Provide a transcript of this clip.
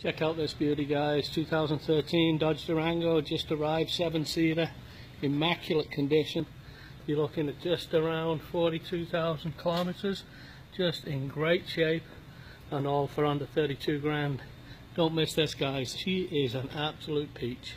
Check out this beauty guys, 2013 Dodge Durango, just arrived, 7-seater, immaculate condition. You're looking at just around 42,000 kilometers, just in great shape, and all for under 32 grand. Don't miss this guys, she is an absolute peach.